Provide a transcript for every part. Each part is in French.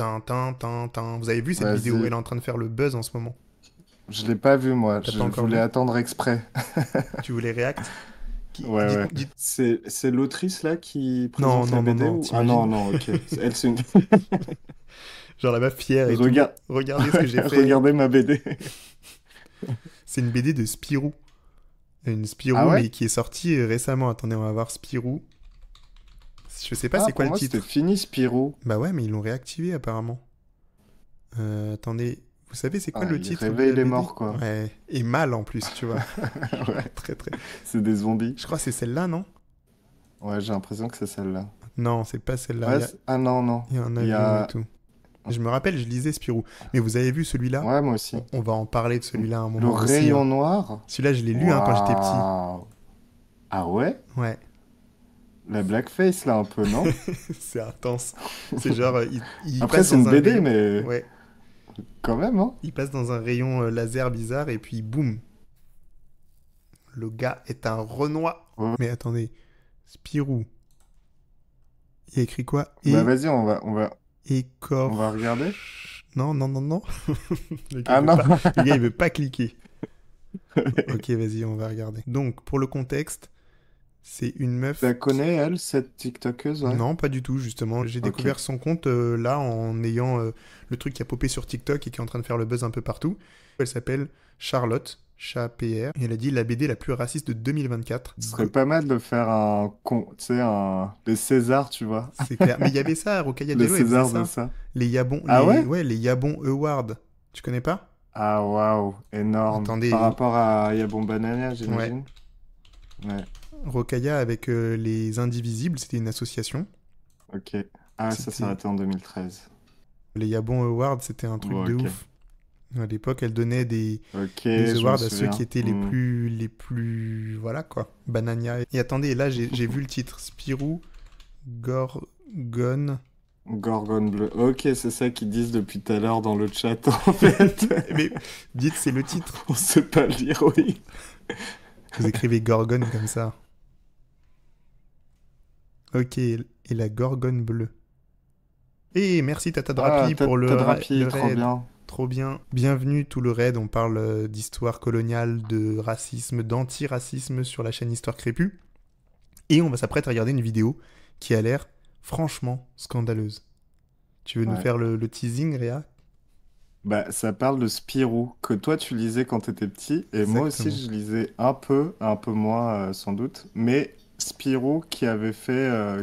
Tintin, tintin. Vous avez vu cette vidéo? Elle est en train de faire le buzz en ce moment. Je l'ai pas vu, moi. Je voulais vu? attendre exprès. Tu voulais react? Qui- Ouais, dites- ouais. dites- C'est c'est l'autrice là qui Non, présente non, la non, BD non, ou... Ah non, non, ok. Elle, c'est une... Genre la meuf fière et tout. Regarde... Regardez ce que j'ai fait. Regardez ma BD. C'est une BD de Spirou. Une Spirou, Ah ouais? mais qui est sortie euh, récemment. Attendez, on va voir Spirou. Je sais pas Ah, c'est quoi pour le moi, titre. fini, Spirou. Bah ouais, mais ils l'ont réactivé apparemment. Euh, attendez, vous savez c'est quoi Ah, le titre la les morts, quoi. Ouais, et mal en plus, tu vois. ouais, très très. c'est des zombies. Je crois que c'est celle-là, non? Ouais, j'ai l'impression que c'est celle-là. Non, c'est pas celle-là. Ouais, a, ah non, non. il y a un y a- et tout. Je me rappelle, je lisais Spirou. Mais vous avez vu celui-là? Ouais, moi aussi. On va en parler de celui-là à un Le moment aussi, rayon hein. noir? Celui-là, je l'ai lu hein, quand j'étais petit. Ah ouais? Ouais, La blackface là un peu, non? c'est intense. C'est genre, euh, il, il Après c'est une dans un BD rayon- mais Ouais, quand même hein. il passe dans un rayon euh, laser bizarre et puis boum. Le gars est un Renoir. Ouais. Mais attendez, Spirou. Il y a écrit quoi? Et, Bah vas-y, on va on va Écor- on va regarder. Non, non, non, non. Le gars, Ah non. pas- Le gars, il veut pas cliquer. ok, vas-y, on va regarder. Donc, pour le contexte, c'est une meuf. Tu la connais elle cette TikTokeuse ouais? Non, pas du tout, justement. J'ai découvert son compte euh, là en ayant euh, le truc qui a popé sur TikTok et qui est en train de faire le buzz un peu partout. Elle s'appelle Charlotte, chat-PR, et elle a dit la BD la plus raciste de 2024. Ce serait pas mal de faire un tu sais un les Césars, tu vois. C'est clair. Mais il y avait ça, Rokaya Le Diallo, elle faisait César ça. de ça. Les Yabon, Ah les... ouais les Yabon Awards. Tu connais pas? Ah waouh, énorme. Attendez. Par rapport à Yabon Banania, j'imagine. Ouais. Rokaya avec euh, les Indivisibles, c'était une association. OK. Ah, ça s'est arrêté en 2013. Les Yabon Awards, c'était un truc de ouf. À l'époque, elle donnait des, awards à ceux qui étaient les Hmm. plus, les plus, voilà quoi, Banania. Et attendez, là j'ai vu le titre, Spirou, Gorgon. Gorgone bleu. Ok, c'est ça qu'ils disent depuis tout à l'heure dans le chat, en fait. Mais dites, c'est le titre. On sait pas lire, oui. Vous écrivez Gorgone comme ça. Ok, et la Gorgone bleue. Et merci Tata Drapi Ah, pour le, t'as ra- Drapi, le trop raid. bien. Trop bien. Bienvenue tout le raid. On parle euh, d'histoire coloniale, de racisme, d'antiracisme sur la chaîne Histoire Crépue. Et on va s'apprêter à regarder une vidéo qui a l'air franchement scandaleuse. Tu veux nous faire le, le teasing, Réa? Bah, ça parle de Spirou, que toi tu lisais quand t'étais petit, et moi aussi je lisais un peu, un peu moins euh, sans doute, mais Spirou qui avait fait euh,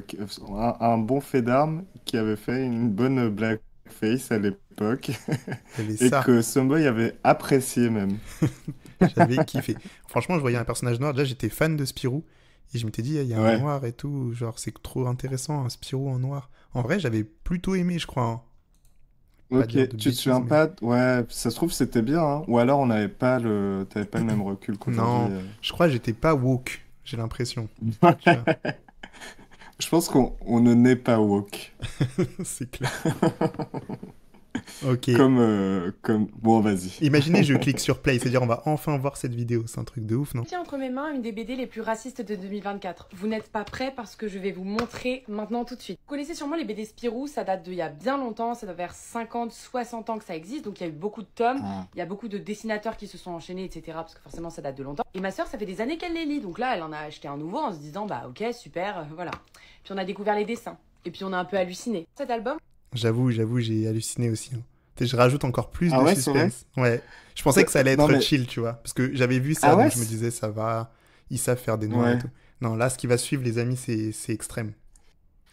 un, un bon fait d'armes, qui avait fait une bonne blackface à l'époque, et ça. que Someboy avait apprécié même. J'avais kiffé. Franchement, je voyais un personnage noir. Déjà, j'étais fan de Spirou. Et je m'étais dit, il y a un noir et tout. Genre, c'est trop intéressant, un Spirou en noir. En vrai, j'avais plutôt aimé, je crois. hein. Ok, tu te souviens mais- pas? Ouais, ça se trouve c'était bien, hein. Ou alors on n'avait pas le, t'avais pas le même recul qu'aujourd'hui. Je crois que j'étais pas woke, j'ai l'impression. Je pense qu'on on ne naît pas woke. c'est clair. ok. Comme, euh, comme... Bon, vas-y. Imaginez, je clique sur play, c'est-à-dire on va enfin voir cette vidéo. C'est un truc de ouf, non? Tiens entre mes mains une des BD les plus racistes de 2024. Vous n'êtes pas prêts parce que je vais vous montrer maintenant tout de suite. Vous connaissez sûrement les BD Spirou, ça date d'il y a bien longtemps, ça doit faire 50, 60 ans que ça existe, donc il y a eu beaucoup de tomes, Ah. il y a beaucoup de dessinateurs qui se sont enchaînés, etc. Parce que forcément ça date de longtemps. Et ma soeur, ça fait des années qu'elle les lit, donc là elle en a acheté un nouveau en se disant bah ok super, euh, voilà. Puis on a découvert les dessins, et puis on a un peu halluciné. Cet album, J'avoue, j'avoue, j'ai halluciné aussi. hein. Je rajoute encore plus Ah de ouais, suspense. Ouais. Je pensais que ça allait être Non, mais- chill, tu vois. Parce que j'avais vu ça, Ah ouais, donc je me disais, ça va. Ils savent faire des noirs et tout. Non, là, ce qui va suivre, les amis, c'est extrême.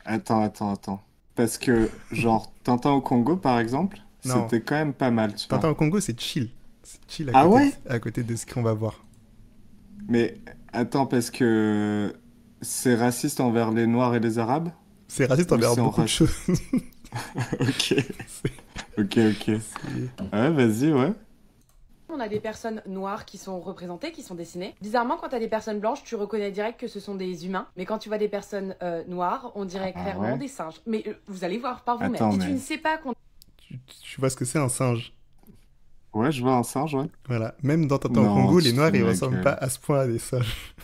Attends, attends, attends. Parce que, genre, Tintin au Congo, par exemple, c'était quand même pas mal, tu vois. Tintin au Congo, c'est chill. C'est chill à Ah côté, ouais de, à côté de ce qu'on va voir. Mais attends, parce que c'est raciste envers les Noirs et les Arabes? C'est raciste envers c'est en beaucoup de choses. Ok. Ok, ok. Ouais, vas-y, ouais. on a des personnes noires qui sont représentées, qui sont dessinées. Bizarrement, quand t'as des personnes blanches, tu reconnais direct que ce sont des humains. Mais quand tu vois des personnes euh, noires, on dirait Ah clairement ouais des singes. Mais euh, vous allez voir par vous-même. Si mais- tu ne sais pas qu'on tu, tu vois ce que c'est un singe? Ouais, je vois un singe, ouais. Voilà. Même dans Non, Congo, les noirs, ils ressemblent pas à ce point à des singes.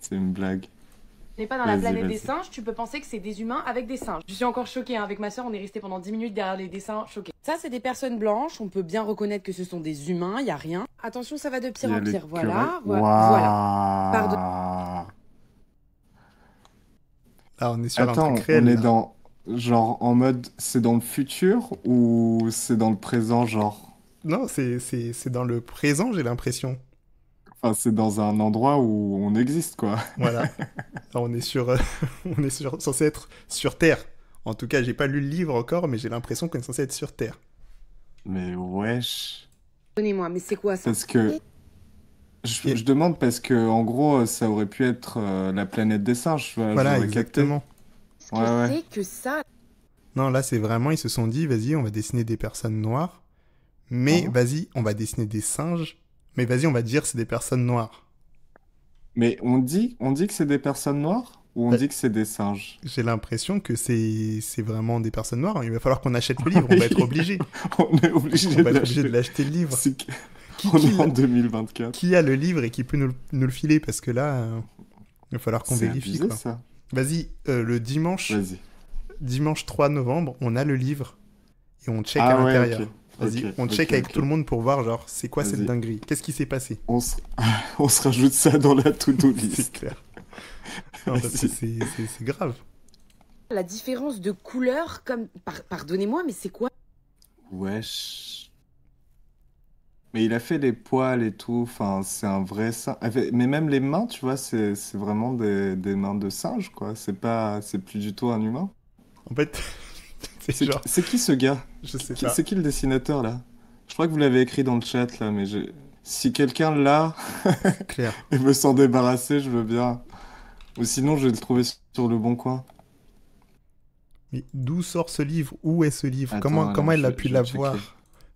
C'est une blague. N'est pas dans la planète des singes, tu peux penser que c'est des humains avec des singes. Je suis encore choquée, hein. avec ma soeur, on est resté pendant 10 minutes derrière les dessins, choqués. Ça, c'est des personnes blanches, on peut bien reconnaître que ce sont des humains, il y a rien. Attention, ça va de pire en pire, voilà, voi- voilà. Waouh. Là, on est sur un Attends, truc réel. on est là. dans genre en mode c'est dans le futur ou c'est dans le présent genre? Non, c'est c'est- c'est dans le présent, j'ai l'impression. Enfin c'est dans un endroit où on existe quoi. Voilà. Là, on est sur, euh, on est sur, censé être sur Terre. En tout cas, j'ai pas lu le livre encore, mais j'ai l'impression qu'on est censé être sur Terre. Mais wesh. Donnez-moi, mais c'est quoi ça Parce que je, je demande parce que en gros ça aurait pu être euh, la planète des singes. tu vois, voilà, capté. exactement. Que Ouais, ouais. c'est que ça Non, là, c'est vraiment, ils se sont dit, vas-y, on va dessiner des personnes noires, mais Ah. vas-y, on va dessiner des singes, mais vas-y, on va dire c'est des personnes noires. Mais on dit on dit que c'est des personnes noires ou on Bah- dit que c'est des singes? J'ai l'impression que c'est c'est vraiment des personnes noires. Il va falloir qu'on achète le livre, on va être obligé. On est obligé On va de être obligé de l'acheter. le livre. Qui, On qui est en l'a- 2024. qui a le livre et qui peut nous, le- nous le filer? Parce que là, euh, il va falloir qu'on vérifie. Vas-y, euh, le dimanche, dimanche 3 novembre, on a le livre et on check à Ah ouais, l'intérieur. ok. Vas-y, on check avec tout le monde pour voir, genre, c'est quoi cette dinguerie? Qu'est-ce qui s'est passé? On se... on se rajoute ça dans la to-do C'est list. clair. C'est grave. La différence de couleur, comme. par- Pardonnez-moi, mais c'est quoi? Wesh. Mais il a fait les poils et tout, enfin, c'est un vrai singe. Mais même les mains, tu vois, c'est c'est vraiment des, des mains de singe, quoi. C'est pas, c'est plus du tout un humain. En fait, c'est genre, qui ce gars? je sais Qui- pas. C'est qui le dessinateur là? Je crois que vous l'avez écrit dans le chat là, mais si quelqu'un l'a clair. et veut s'en débarrasser, je veux bien. Ou sinon, je vais le trouver sur le bon coin. Mais d'où sort ce livre? Où est ce livre? Attends, Comment, alors, comment elle a pu l'avoir.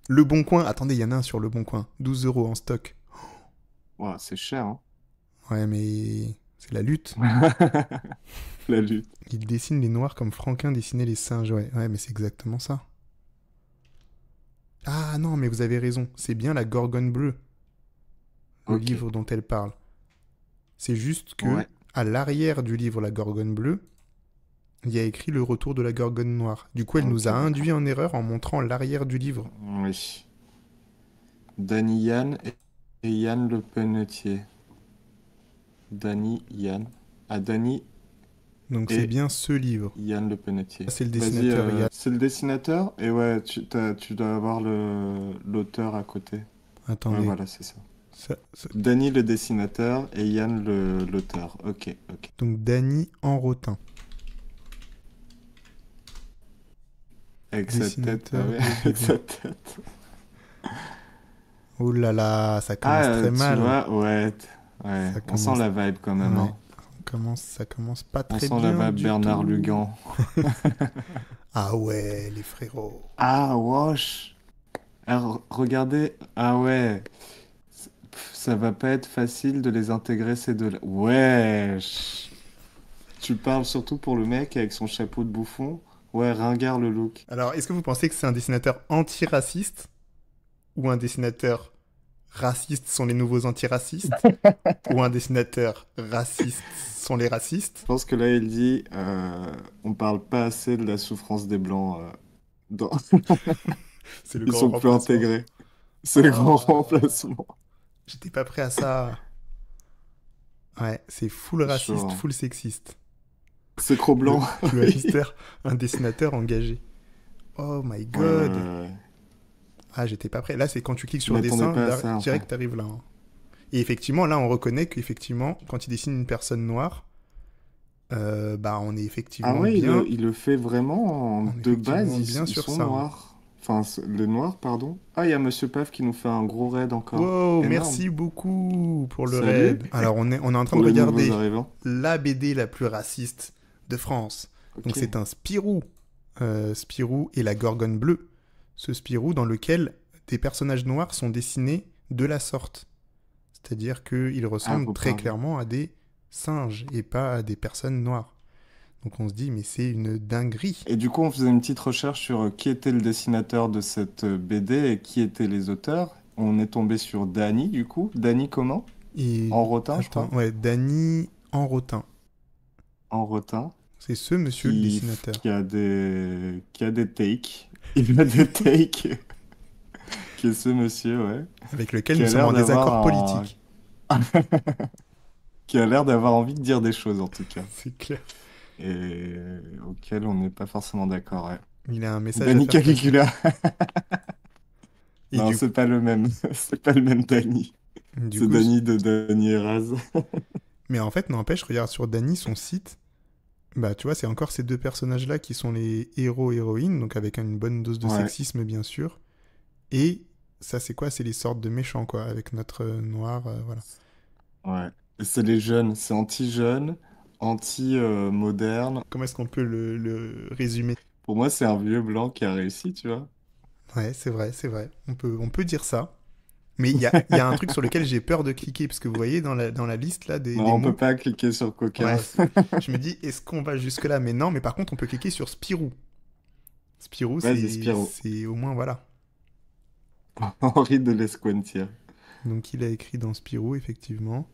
Le Bon Coin. Attendez, il y en a un sur Le Bon Coin. 12 euros en stock. Ouah, c'est cher, hein. Ouais, mais c'est la lutte. La lutte. Il dessine les noirs comme Franquin dessinait les singes. Ouais, ouais mais c'est exactement ça. Ah non, mais vous avez raison. C'est bien la Gorgone bleue. Le livre dont elle parle. C'est juste que Ouais. à l'arrière du livre La Gorgone bleue, il y a écrit le retour de la Gorgone noire. Du coup, elle nous a induit en erreur en montrant l'arrière du livre. Oui. Danny Yann et Yann Le Pennetier. Danny Yann. Ah, Danny Donc c'est bien ce livre. Yann Le Pennetier. Ah, c'est le dessinateur, euh, c'est le dessinateur et ouais, tu, tu dois avoir l'auteur à côté. Ouais, Attendez. voilà, c'est ça. Ça- ça- Danny le dessinateur et Yann le l'auteur. Ok, ok. Donc Dany Enrotin. Avec sa tête, Dessinateur ah ouais, avec sa tête. Oh là là, ça commence Ah, très tu mal. vois, ouais, ouais. Ça On sent la vibe quand même. Ouais. hein. On commence, ça commence pas On très sent bien la vibe Bernard tout. Lugan. Ah ouais, les frérots. Ah, wesh. Alors, regardez. Ah ouais. Ça va pas être facile de les intégrer ces deux-là. Wesh. Tu parles surtout pour le mec avec son chapeau de bouffon. Ouais, ringard le look. Alors, est-ce que vous pensez que c'est un dessinateur antiraciste ou un dessinateur raciste sont les nouveaux antiracistes ou un dessinateur raciste sont les racistes? Je pense que là, il dit euh, on parle pas assez de la souffrance des blancs. euh, dans- C'est le Ils grand sont plus intégrés. C'est le grand Oh. remplacement. J'étais pas prêt à ça. Ouais, c'est full raciste, hein. full sexiste. C'est trop blanc. Tu as Mister, un dessinateur engagé. Oh my Ouais, god. ouais, ouais. Ah, j'étais pas prêt. Là, c'est quand tu cliques sur Je dessin, ça, direct, fait. t'arrives là. hein. Et effectivement, là, on reconnaît qu'effectivement, quand il dessine une personne noire, euh, bah, on est effectivement Ah ouais, il le, il le fait vraiment On de base, ils, bien ils sur sont ça, hein. noirs. Enfin, les noirs, pardon. Ah, il y a Monsieur Paf qui nous fait un gros raid encore. Wow, Énorme. merci beaucoup pour le Salut. raid. Alors, on est, on est en train de regarder la BD la plus raciste de France. Donc, c'est un Spirou. Euh, Spirou et la Gorgone bleue. Ce Spirou dans lequel des personnages noirs sont dessinés de la sorte. C'est-à-dire qu'ils ressemblent faut très clairement à des singes et pas à des personnes noires. Donc on se dit, mais c'est une dinguerie. Et du coup, on faisait une petite recherche sur euh, qui était le dessinateur de cette euh, BD et qui étaient les auteurs. On est tombé sur Danny, du coup. Danny comment? Et... En rotin, je crois. ouais, Dany Enrotin. en rotin. C'est ce monsieur le qui, dessinateur. qui a des qui a des takes. Il a des takes. qui est ce monsieur, ouais. Avec lequel nous sommes en désaccord un- politique. Qui a l'air d'avoir envie de dire des choses en tout cas. C'est clair. Et auquel on n'est pas forcément d'accord, ouais. Il a un message. Danny. Caligula. Non, du, c'est pas le même. C'est pas le même Danny. C'est Danny de Danny Eraz. Mais en fait, n'empêche, regarde sur Danny, son site. Bah, tu vois, c'est encore ces deux personnages-là qui sont les héros-héroïnes, donc avec une bonne dose de Ouais. sexisme, bien sûr. Et ça, c'est quoi? C'est les sortes de méchants, quoi, avec notre euh, noir, euh, voilà. Ouais. C'est les jeunes. C'est anti-jeune, anti-moderne. Comment est-ce qu'on peut le, le résumer? Pour moi, c'est un vieux blanc qui a réussi, tu vois. Ouais, c'est vrai, c'est vrai. On peut, on peut dire ça. Mais il y y a un truc sur lequel j'ai peur de cliquer, parce que vous voyez dans la, dans la liste, là, des, Non, des on mots, peut pas cliquer sur coquin. Ouais. je me dis, est-ce qu'on va jusque-là? Mais non, mais par contre, on peut cliquer sur Spirou. Spirou, Vas-y, c'est Spirou. c'est au moins, voilà. Henri de l'Esquentier. Donc il a écrit dans Spirou, effectivement.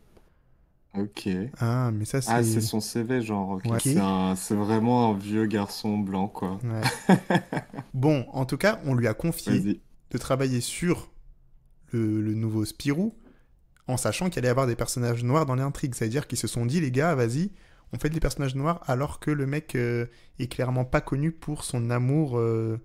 Ok. Ah, mais ça, c'est... Ah, c'est son CV, genre. ok. Ouais. C'est vraiment un vieux garçon blanc, quoi. Ouais. bon, en tout cas, on lui a confié de travailler sur le, le nouveau Spirou, en sachant qu'il allait y avoir des personnages noirs dans l'intrigue. C'est-à-dire qu'ils se sont dit, les gars, vas-y, on fait des personnages noirs, alors que le mec euh, est clairement pas connu pour son amour euh,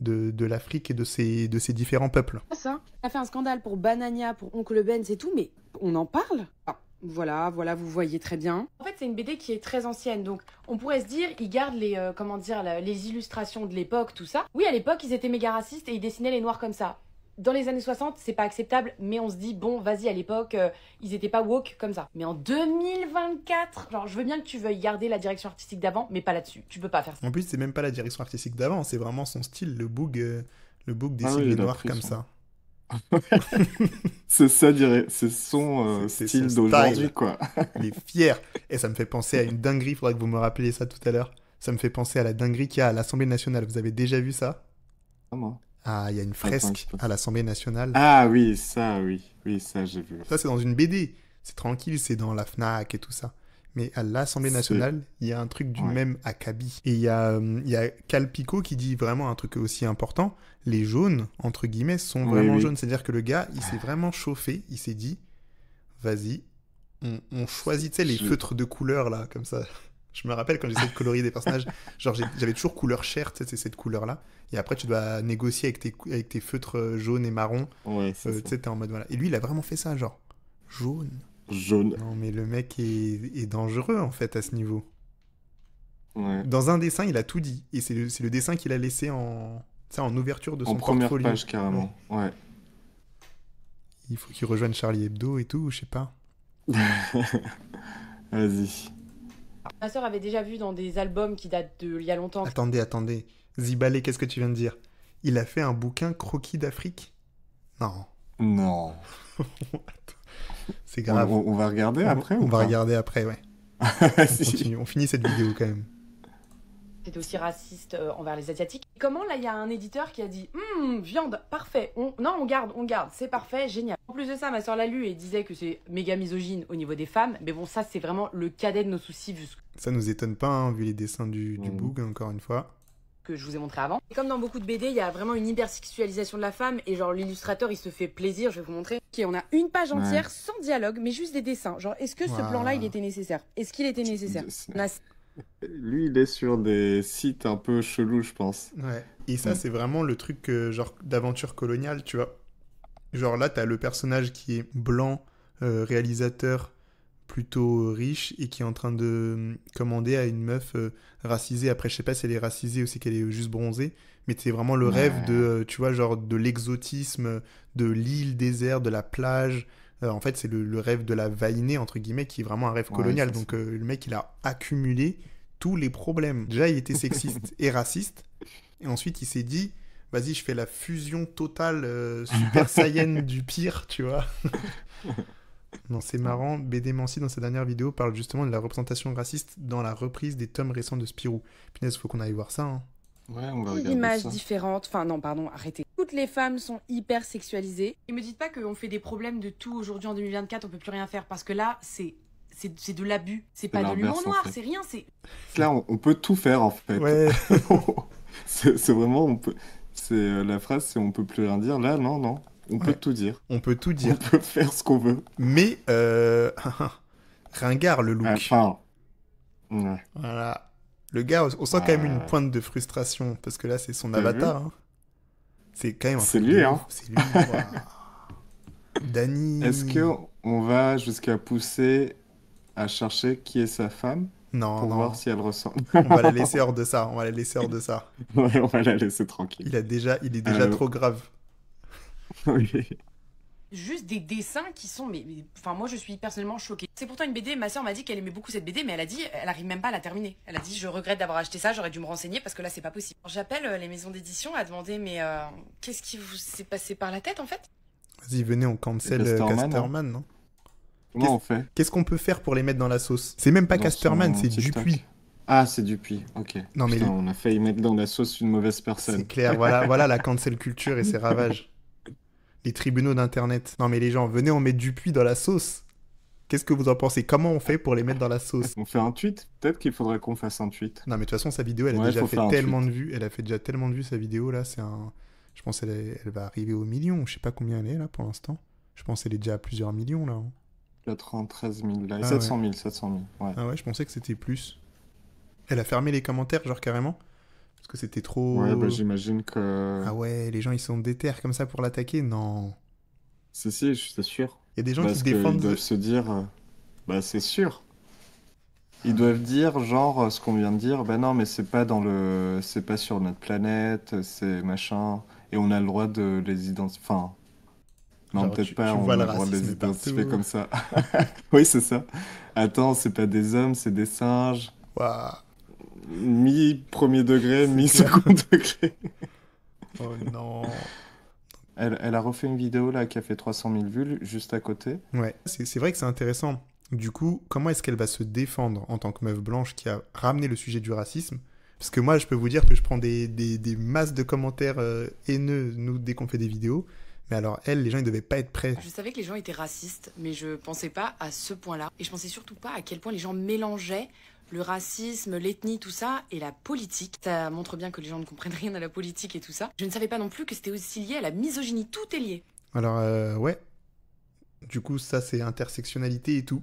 de, de l'Afrique et de ses, de ses différents peuples. Ça, on a fait un scandale pour Banania, pour Oncle Ben, c'est tout, mais on en parle? Ah, Voilà, voilà, vous voyez très bien. En fait, c'est une BD qui est très ancienne, donc on pourrait se dire, ils gardent les, euh, comment dire, les illustrations de l'époque, tout ça. Oui, à l'époque, ils étaient méga racistes et ils dessinaient les noirs comme ça. Dans les années 60, c'est pas acceptable, mais on se dit, bon, vas-y, à l'époque, euh, ils étaient pas woke comme ça. Mais en 2024, genre, je veux bien que tu veuilles garder la direction artistique d'avant, mais pas là-dessus. Tu peux pas faire ça. En plus, c'est même pas la direction artistique d'avant, c'est vraiment son style, le boug, euh, le boug Ah dessine oui, les il a noirs comme ça. C'est ça, dirais. C'est son euh, C'est- c'est style son d'aujourd'hui, style. quoi. Il est fier. Et ça me fait penser à une dinguerie, faudra que vous me rappeliez ça tout à l'heure. Ça me fait penser à la dinguerie qu'il y a à l'Assemblée nationale. Vous avez déjà vu ça? Vraiment. Ah, il y a une fresque à l'Assemblée nationale. Ah oui, ça, oui. Oui, ça, j'ai vu. Ça, c'est dans une BD. C'est tranquille, c'est dans la FNAC et tout ça. Mais à l'Assemblée nationale, il y a un truc du Ouais. même acabit. Et il y a, euh, il y a Calpico qui dit vraiment un truc aussi important. Les jaunes, entre guillemets, sont vraiment oui. jaunes. C'est-à-dire que le gars, il s'est vraiment chauffé. Il s'est dit, vas-y, on, on choisit, les Je- feutres de couleur, là, comme ça. Je me rappelle quand j'essayais de colorier des personnages, genre j'avais toujours couleur chair, tu sais, c'est cette couleur-là. Et après, tu dois négocier avec tes, cou- avec tes feutres euh, jaunes et marrons. Ouais, c'est Euh, ça. tu sais, t'es en mode voilà. Et lui, il a vraiment fait ça, genre jaune. Jaune. Non, mais le mec est, est dangereux en fait à ce niveau. Ouais. Dans un dessin, il a tout dit. Et c'est le, c'est le dessin qu'il a laissé en, en ouverture de son En première portfolio. page, carrément. Ouais. Il faut qu'il rejoigne Charlie Hebdo et tout, je sais pas. Vas-y. Ma sœur avait déjà vu dans des albums qui datent de il y a longtemps. Attendez, attendez. Zibalé, qu'est-ce que tu viens de dire? Il a fait un bouquin croquis d'Afrique? Non, Non. c'est grave. on- on va regarder après on ou va pas? regarder après, ouais. On, Vas-y. continue. on finit cette vidéo quand même. C'était aussi raciste euh, envers les Asiatiques. Comment là, il y a un éditeur qui a dit Hum, viande, parfait. On... Non, on garde, on garde, c'est parfait, génial. En plus de ça, ma soeur l'a lu et disait que c'est méga misogyne au niveau des femmes. Mais bon, ça, c'est vraiment le cadet de nos soucis vu ce Ça nous étonne pas, hein, vu les dessins du, du boug, encore une fois. Que je vous ai montré avant. Et comme dans beaucoup de BD, il y a vraiment une hypersexualisation de la femme et genre l'illustrateur, il se fait plaisir, je vais vous montrer. Ok, on a une page entière sans dialogue, mais juste des dessins. Genre, est-ce que ce plan-là, il était nécessaire? Est-ce qu'il était nécessaire? A Lui, il est sur des sites un peu chelous, je pense. Ouais. Et ça, Mm. c'est vraiment le truc euh, genre d'aventure coloniale, tu vois. Genre là, t'as le personnage qui est blanc, euh, réalisateur plutôt riche et qui est en train de euh, commander à une meuf euh, racisée. Après, je sais pas si elle est racisée ou si qu'elle est juste bronzée, mais c'est vraiment le Ouais. rêve de, euh, tu vois, genre de l'exotisme, de l'île désert, de la plage. Euh, en fait, c'est le, le rêve de la vainée, entre guillemets, qui est vraiment un rêve Ouais, colonial. Donc, euh, le mec, il a accumulé tous les problèmes. Déjà, il était sexiste et raciste. Et ensuite, il s'est dit, vas-y, je fais la fusion totale euh, Super Saiyan du pire, tu vois. non, c'est marrant. BD Mancy, dans sa dernière vidéo, parle justement de la représentation raciste dans la reprise des tomes récents de Spirou. Punaise, faut qu'on aille voir ça. hein. Ouais, on va regarder images ça. différentes. Enfin, non, pardon, arrêtez. Toutes les femmes sont hyper sexualisées. Et me dites pas qu'on fait des problèmes de tout aujourd'hui en 2024, on peut plus rien faire. Parce que là, c'est c'est c'est de l'abus. C'est pas de l'humour en noir, fait. c'est rien. C'est Là, on, on peut tout faire en fait. Ouais. c'est vraiment, on peut. C'est euh, la phrase, c'est on peut plus rien dire. Là, non, non. On peut Ouais. tout dire. On peut tout On dire. peut faire ce qu'on veut. Mais, euh... ringard le look. Enfin. Ouais. Voilà. Le gars, on sent quand même une pointe de frustration, parce que là, c'est son avatar. hein. C'est quand même un C'est lui, de hein. C'est lui. waouh. Dany. Est-ce que on va jusqu'à pousser à chercher qui est sa femme Non, pour non. voir si elle ressemble? On va la laisser hors de ça. On va la laisser hors de ça. Ouais, on va la laisser tranquille. Il, a déjà... Il est déjà Euh, trop grave. Juste des dessins qui sont. Mais, mais- enfin, moi, je suis personnellement choquée. C'est pourtant une BD. Ma soeur m'a dit qu'elle aimait beaucoup cette BD, mais elle a dit, elle arrive même pas à la terminer. Elle a dit, je regrette d'avoir acheté ça. J'aurais dû me renseigner parce que là, c'est pas possible. J'appelle euh, les maisons d'édition à demander, mais euh, qu'est-ce qui vous s'est passé par la tête en fait? Vas-y, venez, on cancel euh, Casterman, hein. Casterman, non? Comment on fait? Qu'est-ce qu'on peut faire pour les mettre dans la sauce? C'est même pas Dans Casterman, son c'est TikTok. Dupuis. Ah, c'est Dupuis, ok. Non, mais Putain, on a failli mettre dans la sauce une mauvaise C'est personne. clair, voilà, voilà la cancel culture et ses ravages. Les tribunaux d'internet. Non mais les gens, venez on met Dupuis dans la sauce. Qu'est-ce que vous en pensez? Comment on fait pour les mettre dans la sauce? On fait un tweet? Peut-être qu'il faudrait qu'on fasse un tweet. Non mais de toute façon sa vidéo elle a Ouais, déjà fait tellement de vues, elle a fait déjà tellement de vues sa vidéo là, c'est un je pense qu'elle est- elle va arriver au million, je sais pas combien elle est là pour l'instant. Je pense qu'elle est déjà à plusieurs millions là. hein. 93 000 likes. Ah 700 000, 700 000. Ouais. Ah ouais, je pensais que c'était plus. Elle a fermé les commentaires genre carrément parce que c'était trop Ouais, bah j'imagine que. Ah ouais, les gens ils sont déter comme ça pour l'attaquer? Non. Si, si, je suis sûr. Il y a des gens Parce qui qu'ils défendent doivent se dire. euh, Bah, c'est sûr. Ils doivent dire, genre, euh, ce qu'on vient de dire, bah non, mais c'est pas dans le. C'est pas sur notre planète, c'est machin. Et on a le droit de les identifier. Enfin. Non, peut-être pas, tu on a le droit de les identifier partout. comme ça. Oui, c'est ça. Attends, c'est pas des hommes, c'est des singes. Waouh. Mi-premier degré, mi-second degré. Oh non. Elle, elle a refait une vidéo là qui a fait 300 000 vues juste à côté. Ouais, c'est c'est vrai que c'est intéressant. Du coup, comment est-ce qu'elle va se défendre en tant que meuf blanche qui a ramené le sujet du racisme? Parce que moi, je peux vous dire que je prends des, des, des masses de commentaires euh, haineux, nous, dès qu'on fait des vidéos. Mais alors, elle, les gens, ils devaient pas être prêts. Je savais que les gens étaient racistes, mais je pensais pas à ce point-là. Et je pensais surtout pas à quel point les gens mélangeaient le racisme, l'ethnie, tout ça, et la politique. Ça montre bien que les gens ne comprennent rien à la politique et tout ça. Je ne savais pas non plus que c'était aussi lié à la misogynie. Tout est lié. Alors, euh, ouais. Du coup, ça, c'est intersectionnalité et tout.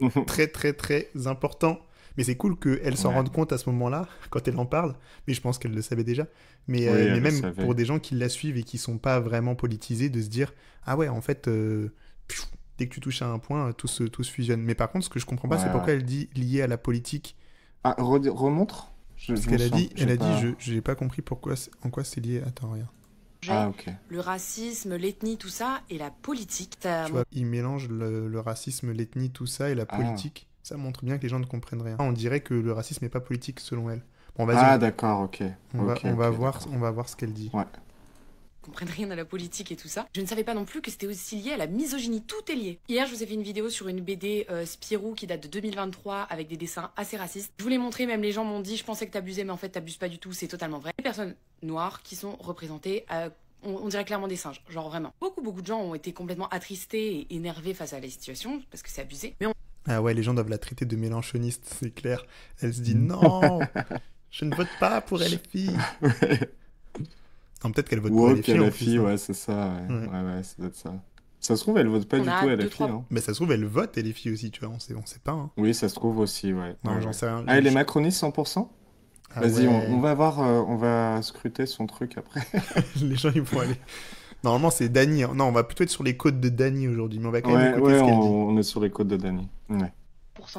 Très, très, très important. Mais c'est cool qu'elle s'en Ouais. rende compte à ce moment-là, quand elle en parle. Mais je pense qu'elle le savait déjà. Mais, euh, Oui, mais même pour des gens qui la suivent et qui sont pas vraiment politisés, de se dire Ah ouais, en fait, euh, pfiou, dès que tu touches à un point, tout se, tout se fusionne. Mais par contre, ce que je comprends pas, Ouais, c'est pourquoi ouais. elle dit lié à la politique. Ah, re- remontre Je- Parce qu'elle a dit, elle a pas- dit, je j'ai pas compris pourquoi, en quoi c'est lié. Attends, regarde. Ah. Le racisme, l'ethnie, tout ça, et la politique. Tu vois, il mélange le, le racisme, l'ethnie, tout ça et la Ah. politique. Ça montre bien que les gens ne comprennent rien. On dirait que le racisme n'est pas politique selon elle. Bon, Ah, on- d'accord, ok. on, va, on voir, on va voir ce qu'elle dit. Comprennent rien à la politique et tout ça. Je ne savais pas non plus que c'était aussi lié à la misogynie. Tout est lié. Hier, je vous ai fait une vidéo sur une BD euh, Spirou qui date de 2023 avec des dessins assez racistes. Je vous l'ai montré, même les gens m'ont dit, je pensais que t'abusais, mais en fait t'abuses pas du tout, c'est totalement vrai. Les personnes noires qui sont représentées, euh, on, dirait clairement des singes, genre vraiment. Beaucoup, beaucoup de gens ont été complètement attristés et énervés face à la situation, parce que c'est abusé. Mais on Ah ouais, les gens doivent la traiter de mélanchoniste, c'est clair. Elle se dit non, je ne vote pas pour LFI. Non, peut-être qu'elle vote pour Woke LFI à en la plus, fille, hein. ouais, c'est ça. Ouais, Ouais. ouais, ouais, ça doit être ça. Ça se trouve, elle vote pas On du tout la trois- fille. Hein. Mais ça se trouve, elle vote LFI aussi, tu vois, on sait, on sait pas. hein. Oui, ça se trouve aussi, ouais. Non, Ouais, j'en sais rien. Ah, elle est macroniste 100% Ah Vas-y, ouais. on, on va voir, euh, on va scruter son truc après. les gens, ils vont aller. Normalement, c'est Dany. hein. Non, on va plutôt être sur les côtes de Dany aujourd'hui, mais on va quand même Ouais, écouter ouais, ce qu'elle on, dit. on est sur les côtes de Dany. Ouais.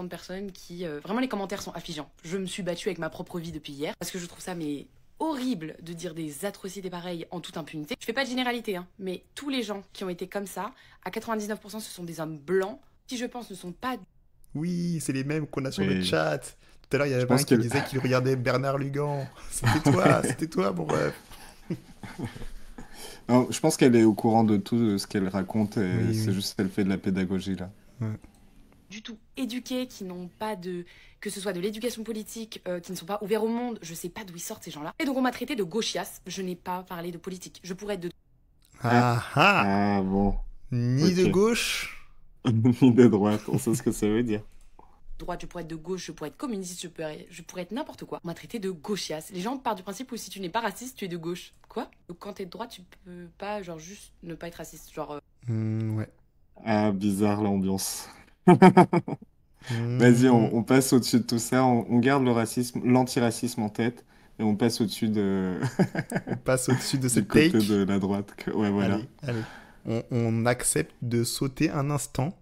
de personnes qui... euh, vraiment, les commentaires sont affligeants. Je me suis battue avec ma propre vie depuis hier, parce que je trouve ça, mais horrible de dire des atrocités pareilles en toute impunité. Je fais pas de généralité, hein, mais tous les gens qui ont été comme ça, à 99%, ce sont des hommes blancs, qui, je pense, ne sont pas Oui, c'est les mêmes qu'on a sur le chat. Tout à l'heure, il y avait Je un pense qui que- disait qu'il regardait Bernard Lugan. C'était toi, c'était toi, mon rêve. Non, je pense qu'elle est au courant de tout ce qu'elle raconte et Oui, c'est oui. juste qu'elle fait de la pédagogie là. Du tout éduqués, qui n'ont pas de... que ce soit de l'éducation politique, euh, qui ne sont pas ouverts au monde, je sais pas d'où ils sortent ces gens-là. Et donc on m'a traité de gauchias, je n'ai pas parlé de politique. Je pourrais être de Ah ah Ah bon. Ni de gauche, Ennemi de droite, on sait ce que ça veut dire. droite, je pourrais être de gauche, je pourrais être communiste, je pourrais, je pourrais être n'importe quoi. On m'a traité de gauchias. Les gens partent du principe où si tu n'es pas raciste, tu es de gauche. Quoi? Donc quand t'es de droite, tu peux pas, genre, juste ne pas être raciste. Genre, euh, Hmm, ouais. Ah, bizarre l'ambiance. Hmm. Vas-y, on, on passe au-dessus de tout ça, on, on garde le racisme, l'antiracisme en tête, et on passe au-dessus de, On passe au-dessus de du cette côté take. de la droite. que- Ouais, voilà. Allez, allez. On, on accepte de sauter un instant.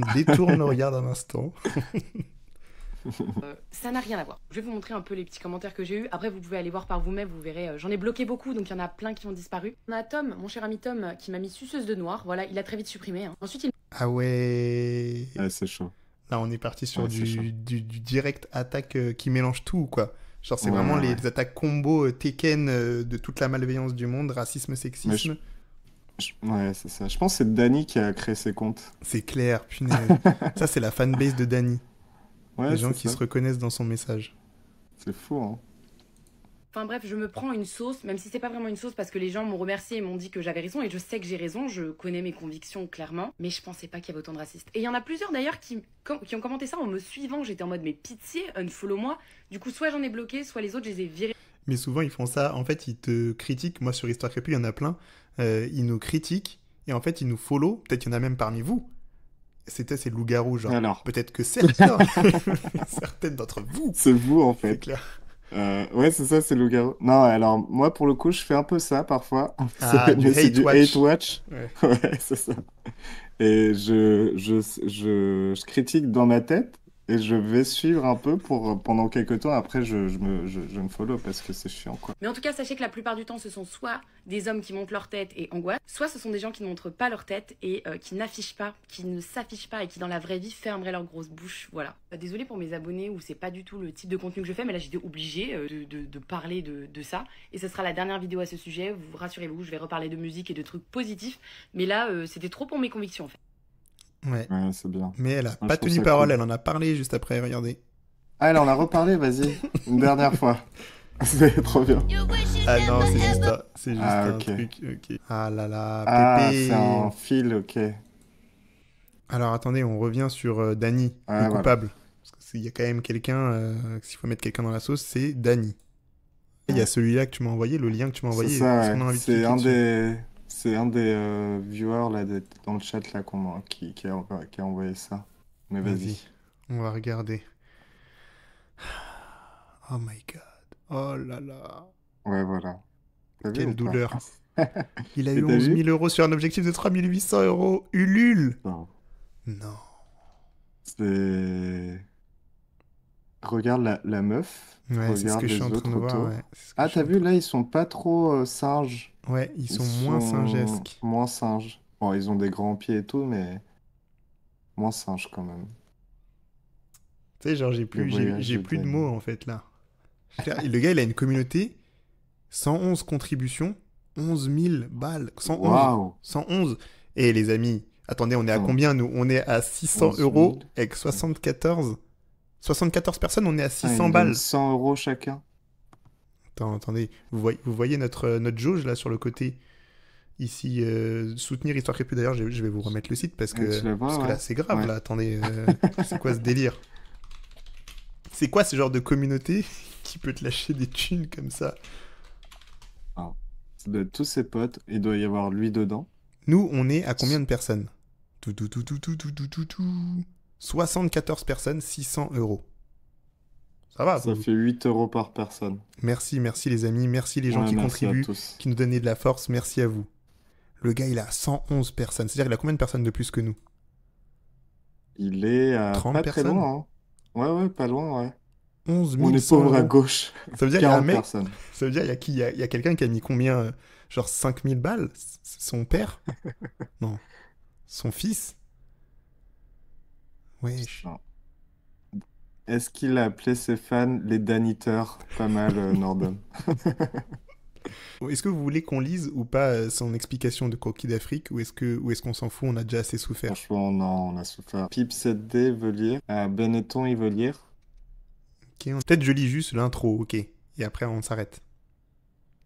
On détourne le regard d'un instant. euh, ça n'a rien à voir. Je vais vous montrer un peu les petits commentaires que j'ai eus. Après, vous pouvez aller voir par vous-même, vous verrez. euh, J'en ai bloqué beaucoup, donc il y en a plein qui ont disparu. On a Tom, mon cher ami Tom, qui m'a mis suceuse de noir. Voilà, il a très vite supprimé. hein. Ensuite, il Ah ouais. Ouais, c'est chaud. Là, on est parti sur Ouais, du, du, du direct attaque euh, qui mélange tout, quoi. Genre, c'est Ouais, vraiment les, attaques combo euh, Tekken euh, de toute la malveillance du monde, racisme, sexisme. Mais je- Je- Ouais, c'est ça. Je pense que c'est Danny qui a créé ses comptes. C'est clair, punaise. ça, c'est la fanbase de Danny. Les gens qui ça. se reconnaissent dans son message. C'est fou, hein. Enfin bref, je me prends une sauce, même si c'est pas vraiment une sauce parce que les gens m'ont remercié et m'ont dit que j'avais raison et je sais que j'ai raison, je connais mes convictions clairement, mais je pensais pas qu'il y avait autant de racistes. Et il y en a plusieurs d'ailleurs qui, ont commenté ça en me suivant, j'étais en mode mais pitié, unfollow moi. Du coup, soit j'en ai bloqué, soit les autres je les ai virés. Mais souvent, ils font ça. En fait, ils te critiquent. Moi, sur Histoire Crépue, il y en a plein. Euh, ils nous critiquent. Et en fait, ils nous follow. Peut-être qu'il y en a même parmi vous. C'était ces loups-garous, genre. Alors, Peut-être que certains, certaines d'entre vous, c'est vous, en c'est fait. clair. Euh, ouais, c'est ça, c'est loup-garou. Non, alors, moi, pour le coup, je fais un peu ça, parfois. Ah, C'est- du hate du watch. hate watch. Ouais. Ouais, c'est ça. Et je, je, je, je critique dans ma tête et je vais suivre un peu pour, pendant quelques temps. Après, je, me, je, je follow parce que c'est chiant, quoi. Mais en tout cas, sachez que la plupart du temps, ce sont soit des hommes qui montrent leur tête et angoissent, soit ce sont des gens qui ne montrent pas leur tête et euh, qui n'affichent pas, qui ne s'affichent pas et qui dans la vraie vie fermeraient leur grosse bouche. Voilà. Euh, Désolée pour mes abonnés où c'est pas du tout le type de contenu que je fais, mais là j'étais obligée euh, de, de- parler de, de ça. Et ce sera la dernière vidéo à ce sujet. Vous rassurez-vous, je vais reparler de musique et de trucs positifs. Mais là, euh, c'était trop pour mes convictions en fait. Ouais. Ouais, c'est bien. Mais elle a je pas tenu parole. cool. Elle en a parlé juste après. Regardez. Ah, elle en a reparlé, vas-y. Une dernière fois. C'est trop bien. Ah non, c'est juste, un, c'est juste Ah, un ok. truc. ok. Ah là là, Ah, c'est un fil, ok. Alors attendez, on revient sur euh, Danny, Ah, le voilà. coupable. Parce que s'il y a quand même quelqu'un, euh, s'il faut mettre quelqu'un dans la sauce, c'est Danny. Il y a celui-là que tu m'as envoyé, le lien que tu m'as envoyé. ouais. C'est un dessus? des, c'est un des euh, viewers là, de- dans le chat là, qu'on qui, qui, a, qui a envoyé ça. Mais vas-y. On va regarder. Oh my god. Oh là là. Ouais, voilà. T'as vu Quelle ou pas douleur. Il a Et eu t'as 11 vu 000 euros sur un objectif de 3800 euros. Ulule Non. Non. C'est. Regarde la, la meuf. Ouais, c'est ce regarde que je suis en train autres de voir. Ouais, C'est ce que Ah, je suis t'as en vu là, ils sont pas trop euh, singes. Ouais, ils Ils sont moins singesques. Moins singes. Bon, ils ont des grands pieds et tout, mais moins singes quand même. Tu sais, genre, j'ai plus, j'ai, plus de mots en fait là. Le gars, il a une communauté, 111 contributions, 11 000 balles. 111. Waouh! 111. Et les amis, attendez, on est à combien nous? On est à 600 11 000. euros avec 74. 74 personnes, on est à Ah, ils 600 nous balles. donnent 100 euros chacun. Attends, attendez, vous voyez, vous voyez notre, euh, notre jauge là sur le côté? Ici, euh, soutenir Histoire Crépue. D'ailleurs, je, je vais vous remettre le site parce que, vois, parce là, c'est grave. Ouais. Là, attendez, euh, c'est quoi ce délire? C'est quoi ce genre de communauté qui peut te lâcher des thunes comme ça? Ça doit être tous ses potes. Il doit y avoir lui dedans. Nous, on est à combien de personnes? Tout, tout, tout, tout, tout, tout, tout, tout, tout. 74 personnes, 600 euros. Ça va Ça vous- fait 8 euros par personne. Merci, merci les amis, merci les gens Ouais, qui contribuent, qui nous donnaient de la force, merci à vous. Le gars, il a 111 personnes. C'est-à-dire qu'il a combien de personnes de plus que nous? Il est à 30 pas très personnes loin. hein. Ouais, ouais, pas loin, ouais. 11 On est 100 pauvre à gauche. Ça veut dire qu'il y a un 40 mec, personnes. ça veut dire il y a qui? Il y a, il y a quelqu'un qui a mis combien euh, Genre 5000 balles? C'est son père? Non. Son fils? Wesh. Non. Est-ce qu'il a appelé ses fans les daniteurs Pas mal, euh, Nordum. Est-ce que vous voulez qu'on lise ou pas euh, son explication de Croquis d'Afrique ou est-ce que ou est-ce qu'on s'en fout On a déjà assez souffert? Franchement, non, on a souffert. Pip 7D veut lire. Ah, Benetton, il veut lire? On- Peut-être je lis juste l'intro, ok. Et après on s'arrête.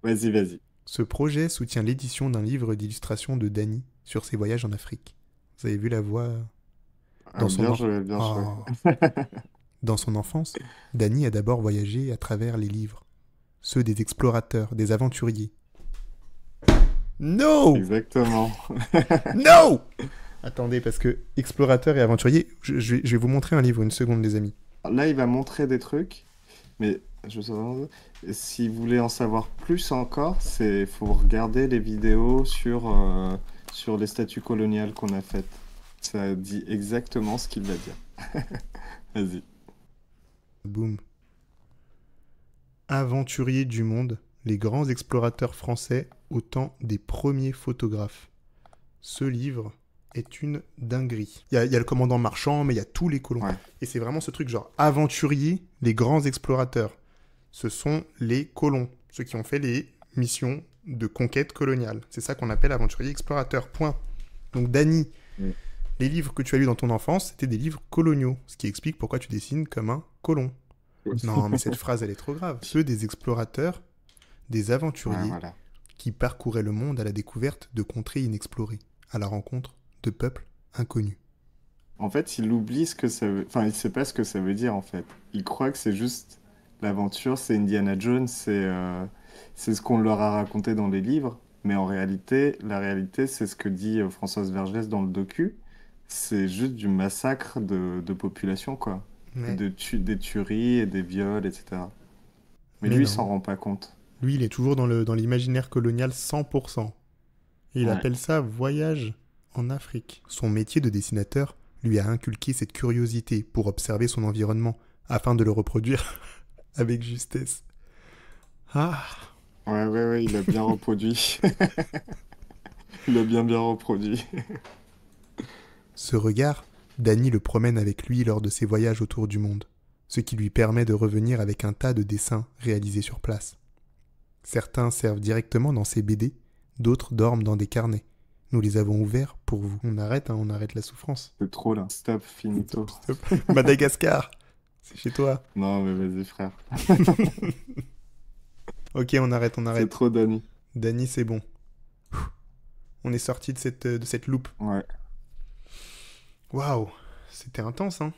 Vas-y, vas-y. Ce projet soutient l'édition d'un livre d'illustration de Dany sur ses voyages en Afrique. Vous avez vu la voix Ah, Dans son bien en- joué, bien. Oh. Dans son enfance, Danny a d'abord voyagé à travers les livres, ceux des explorateurs, des aventuriers. No Exactement. No Attendez, parce que explorateur et aventurier, je, je vais, je vais vous montrer un livre, une seconde, les amis. Là, il va montrer des trucs, mais je si vous voulez en savoir plus encore, c'est faut regarder les vidéos sur, euh, sur les statues coloniales qu'on a faites. Ça dit exactement ce qu'il va dire. Vas-y. Boum. Aventuriers du monde, les grands explorateurs français au temps des premiers photographes. Ce livre est une dinguerie. Il y y a le commandant marchand, mais il y a tous les colons. Ouais. Et c'est vraiment ce truc genre aventuriers, les grands explorateurs. Ce sont les colons, ceux qui ont fait les missions de conquête coloniale. C'est ça qu'on appelle aventurier explorateur. Point. Donc Dany, Mm. Les livres que tu as lus dans ton enfance, c'était des livres coloniaux, ce qui explique pourquoi tu dessines comme un colon. Non, mais cette phrase, elle est trop grave. Ceux des explorateurs, des aventuriers voilà. qui parcouraient le monde à la découverte de contrées inexplorées, à la rencontre de peuples inconnus. En fait, il oublie ce que ça veut... Enfin, il sait pas ce que ça veut dire, en fait. Il croit que c'est juste l'aventure, c'est Indiana Jones, c'est euh, c'est ce qu'on leur a raconté dans les livres. Mais en réalité, la réalité, c'est ce que dit euh, Françoise Vergès dans le docu. C'est juste du massacre de, de population, quoi. Ouais. De tu- des tueries et des viols, etc. Mais, Mais lui, il non. s'en rend pas compte. Lui, il est toujours dans le dans l'imaginaire colonial 100%. Et il Ouais. appelle ça voyage en Afrique. Son métier de dessinateur lui a inculqué cette curiosité pour observer son environnement afin de le reproduire avec justesse. Ah, Ouais, ouais, ouais, il a bien reproduit. il a bien, bien reproduit. Ce regard, Danny le promène avec lui lors de ses voyages autour du monde, ce qui lui permet de revenir avec un tas de dessins réalisés sur place. Certains servent directement dans ses BD, d'autres dorment dans des carnets. Nous les avons ouverts pour vous. On arrête, hein, on arrête la souffrance. C'est trop, là. Stop, finito. Stop. Madagascar, c'est chez toi. Non, mais vas-y, frère. Ok, on arrête, on C'est arrête. trop Dani. Danny, c'est bon. On est sorti de cette, de cette loupe. Ouais. Waouh, c'était intense, hein.